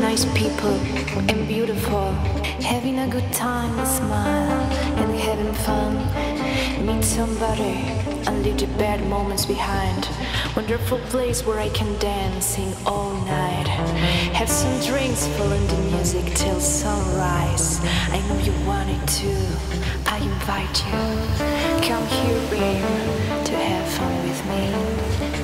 Nice people and beautiful, having a good time, smile, and having fun. Meet somebody and leave the bad moments behind. Wonderful place where I can dance, sing all night. Have some drinks, follow the music till sunrise. I know you want it too. I invite you. Come here, babe, to have fun with me.